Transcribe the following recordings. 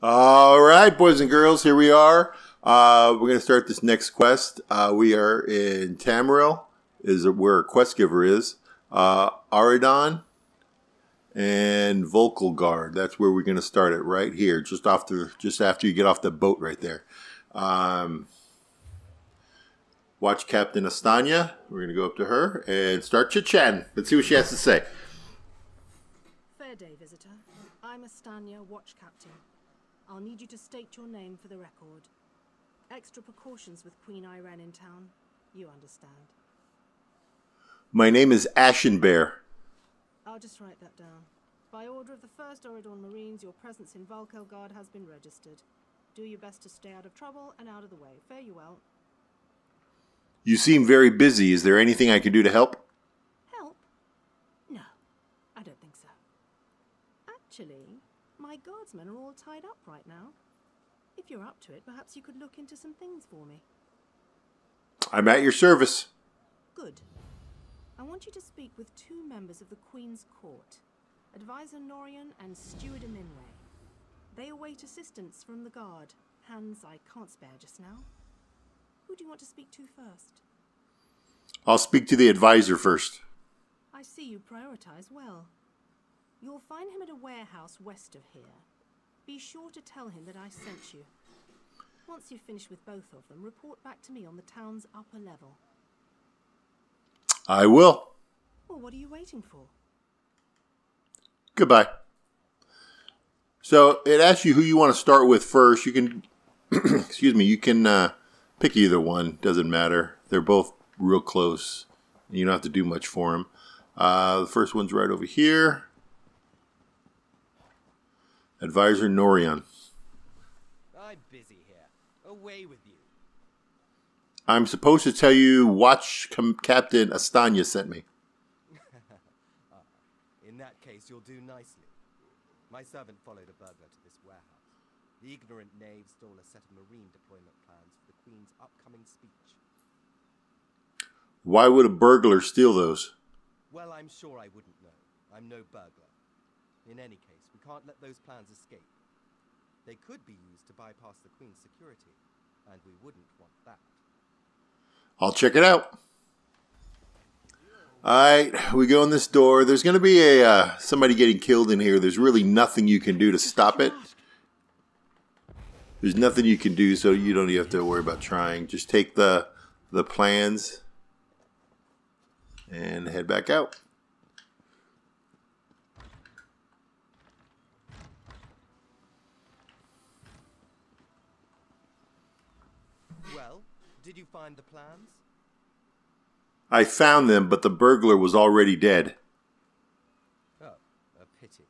All right, boys and girls, here we are. Uh, we're going to start this next quest. Uh, we are in Tamriel, is where our quest giver is. Uh, Auridon and Vulkhel Guard. That's where we're going to start it right here, just after just after you get off the boat right there. Um, watch Captain Astanya. We're going to go up to her and start chit chatting. Let's see what she has to say. Fair day, visitor. I'm Astanya, watch captain. I'll need you to state your name for the record. Extra precautions with Queen Ayrenn in town. You understand. My name is Ashen Bear. I'll just write that down. By order of the 1st Auridon Marines, your presence in Vulkhel Guard has been registered. Do your best to stay out of trouble and out of the way. Fare you well. You seem very busy. Is there anything I can do to help? Help? No, I don't think so. Actually, my guardsmen are all tied up right now. If you're up to it, perhaps you could look into some things for me. I'm at your service. Good. I want you to speak with two members of the Queen's Court, Advisor Norion and Steward Eminwe. They await assistance from the guard, hands I can't spare just now. Who do you want to speak to first? I'll speak to the advisor first. I see you prioritize well. You'll find him at a warehouse west of here. Be sure to tell him that I sent you. Once you've finished with both of them, report back to me on the town's upper level. I will. Well, what are you waiting for? Goodbye. So it asks you who you want to start with first. You can, excuse me, you can uh, pick either one. Doesn't matter. They're both real close. You don't have to do much for them. Uh, the first one's right over here. Advisor Norion. I'm busy here. Away with you. I'm supposed to tell you Watch Captain Astanya sent me. In that case, you'll do nicely. My servant followed a burglar to this warehouse. The ignorant knave stole a set of marine deployment plans for the Queen's upcoming speech. Why would a burglar steal those? Well, I'm sure I wouldn't know. I'm no burglar. In any case, we can't let those plans escape. They could be used to bypass the Queen's security, and we wouldn't want that. I'll check it out. All right, we go in this door. There's going to be a uh, somebody getting killed in here. There's really nothing you can do to stop it. There's nothing you can do, so you don't even have to worry about trying. Just take the the plans and head back out. Well, did you find the plans? I found them, but the burglar was already dead. Oh, a pity.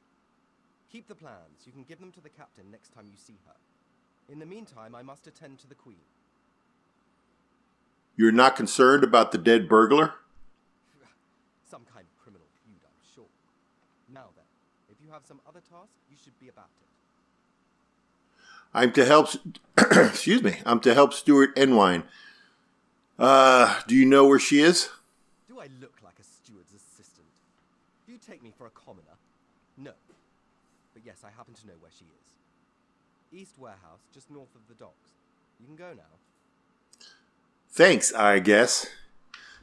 Keep the plans. You can give them to the captain next time you see her. In the meantime, I must attend to the Queen. You're not concerned about the dead burglar? Some kind of criminal feud, I'm sure. Now then, if you have some other task, you should be about it. I'm to help. excuse me. I'm to help Steward Eminwe. Uh, do you know where she is? Do I look like a steward's assistant? Do you take me for a commoner? No. But yes, I happen to know where she is. East Warehouse, just north of the docks. You can go now. Thanks, I guess.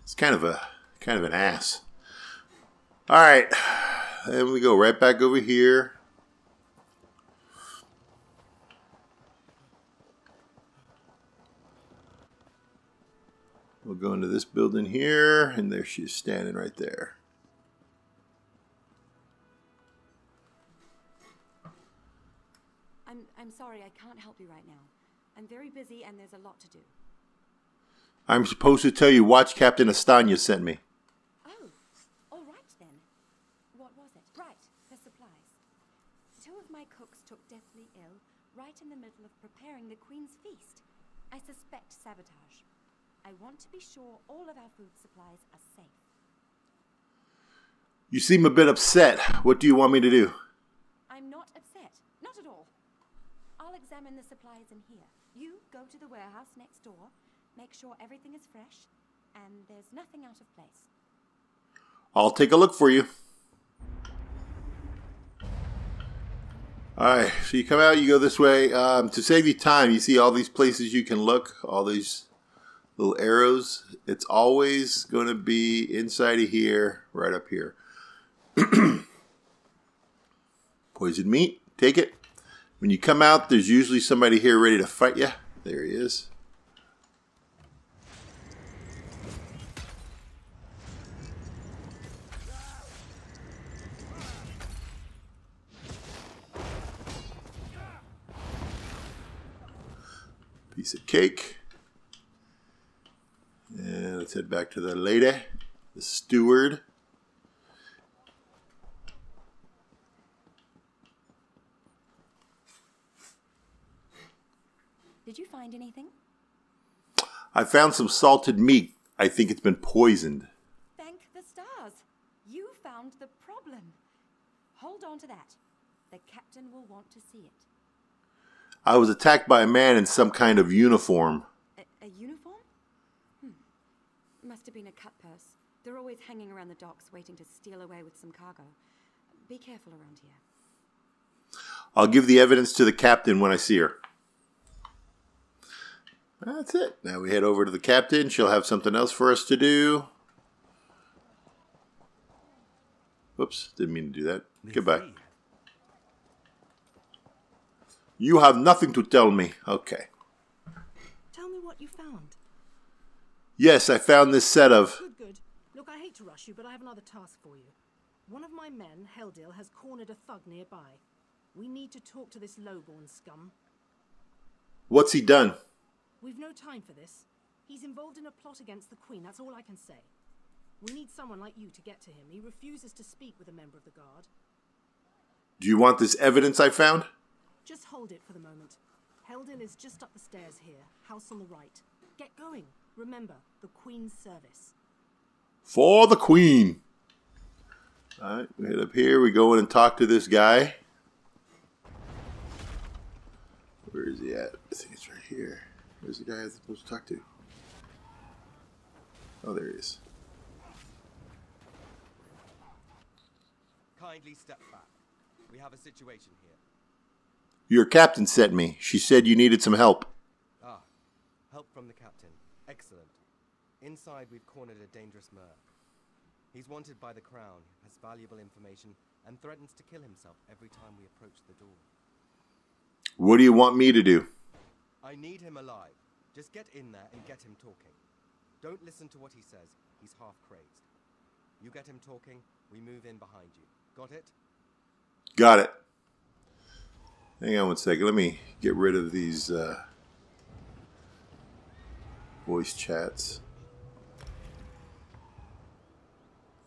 It's kind of a kind of an ass. All right, then we go right back over here. We'll go into this building here, and there she is standing right there. I'm, I'm sorry, I can't help you right now. I'm very busy and there's a lot to do. I'm supposed to tell you Watch Captain Astanya sent me. Oh, all right then. What was it? Right, the supplies. Two of my cooks took deathly ill right in the middle of preparing the Queen's feast. I suspect sabotage. I want to be sure all of our food supplies are safe. You seem a bit upset. What do you want me to do? I'm not upset. Not at all. I'll examine the supplies in here. You go to the warehouse next door, make sure everything is fresh, and there's nothing out of place. I'll take a look for you. All right, so you come out, you go this way. Um, to save you time, you see all these places you can look, all these little arrows. It's always going to be inside of here, right up here. Poison meat, take it. When you come out, there's usually somebody here ready to fight you. There he is. Piece of cake. And let's head back to the lady, the steward. Did you find anything? I found some salted meat. I think it's been poisoned. Thank the stars. You found the problem. Hold on to that. The captain will want to see it. I was attacked by a man in some kind of uniform. A, a uniform? Must have been a cut purse. They're always hanging around the docks waiting to steal away with some cargo. Be careful around here. I'll give the evidence to the captain when I see her. That's it. Now we head over to the captain. She'll have something else for us to do. Whoops, didn't mean to do that. Goodbye. You have nothing to tell me. Okay. Tell me what you found. Yes, I found this set of. Good, good. Look, I hate to rush you, but I have another task for you. One of my men, Heldil, has cornered a thug nearby. We need to talk to this lowborn scum. What's he done? We've no time for this. He's involved in a plot against the Queen, that's all I can say. We need someone like you to get to him. He refuses to speak with a member of the Guard. Do you want this evidence I found? Just hold it for the moment. Heldil is just up the stairs here, house on the right. Get going. Remember, the Queen's service. For the Queen. Alright, we head up here. We go in and talk to this guy. Where is he at? I think it's right here. Where's the guy I'm supposed to talk to? Oh, there he is. Kindly step back. We have a situation here. Your captain sent me. She said you needed some help. Ah, help from the captain. Excellent. Inside, we've cornered a dangerous merc. He's wanted by the Crown, has valuable information, and threatens to kill himself every time we approach the door. What do you want me to do? I need him alive. Just get in there and get him talking. Don't listen to what he says. He's half crazed. You get him talking, we move in behind you. Got it? Got it. Hang on one second. Let me get rid of these uh, voice chats.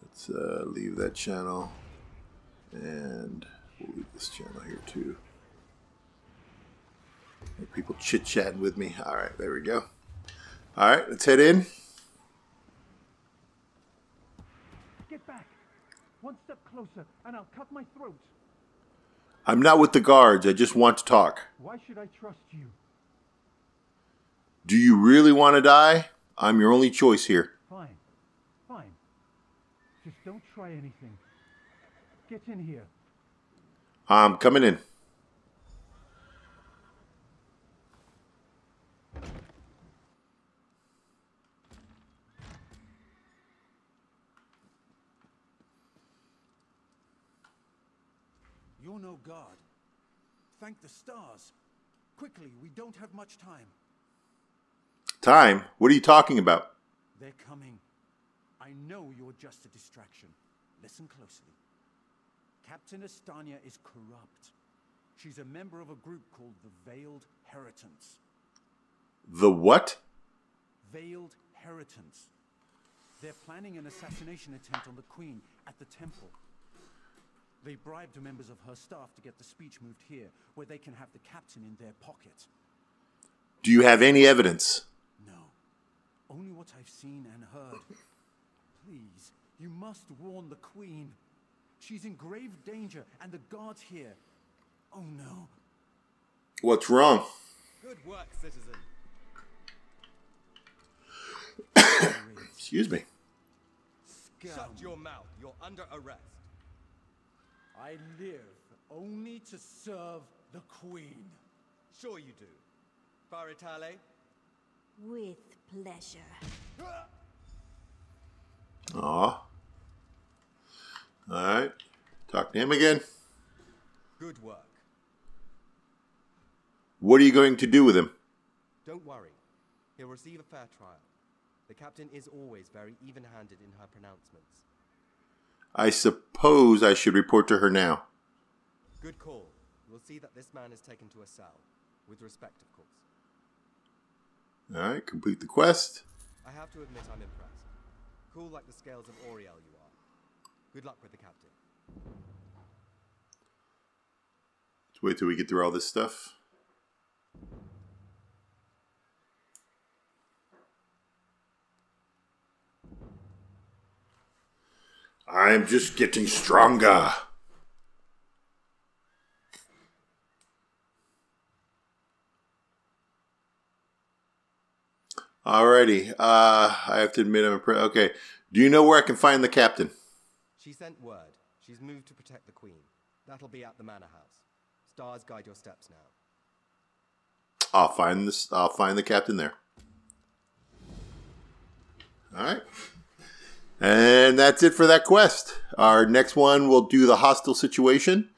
Let's uh, leave that channel. And we'll leave this channel here too. Make people chit chatting with me. All right, there we go. All right, let's head in. Get back. One step closer, and I'll cut my throat. I'm not with the guards. I just want to talk. Why should I trust you? Do you really want to die? I'm your only choice here. Fine. Fine. Just don't try anything. Get in here. I'm coming in. You're no god. Thank the stars. Quickly, we don't have much time. Time? What are you talking about? They're coming. I know you're just a distraction. Listen closely. Captain Astanya is corrupt. She's a member of a group called the Veiled Heritance. The what? Veiled Heritance. They're planning an assassination attempt on the Queen at the temple. They bribed members of her staff to get the speech moved here, where they can have the captain in their pocket. Do you have any evidence? No. Only what I've seen and heard. Please, you must warn the Queen. She's in grave danger, and the guards here. Oh no. What's wrong? Good work, citizen. Excuse me. Shut your mouth. You're under arrest. I live only to serve the Queen. Sure you do. Baritale? With pleasure. Aw. Alright. Talk to him again. Good work. What are you going to do with him? Don't worry. He'll receive a fair trial. The captain is always very even handed in her pronouncements. I suppose I should report to her now. Good call. We'll see that this man is taken to a cell. With respect, of course. Alright, complete the quest. I have to admit I'm impressed. Cool like the scales of Auri-El you are. Good luck with the captain. Let's wait till we get through all this stuff. I'm just getting stronger. Alrighty. Uh, I have to admit I'm impressed. Okay. Do you know where I can find the captain? She sent word. She's moved to protect the queen. That'll be at the manor house. Stars guide your steps now. I'll find this. I'll find the captain there. All right. And that's it for that quest. Our next one will do the hostile situation,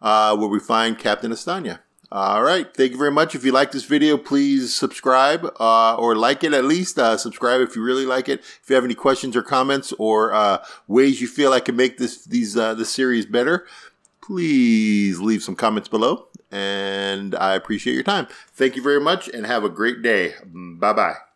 uh, where we find Captain Astanya. All right. Thank you very much. If you like this video, please subscribe uh, or like it at least. Uh, subscribe if you really like it. If you have any questions or comments or uh, ways you feel I can make this these uh, this series better, please leave some comments below. And I appreciate your time. Thank you very much and have a great day. Bye bye.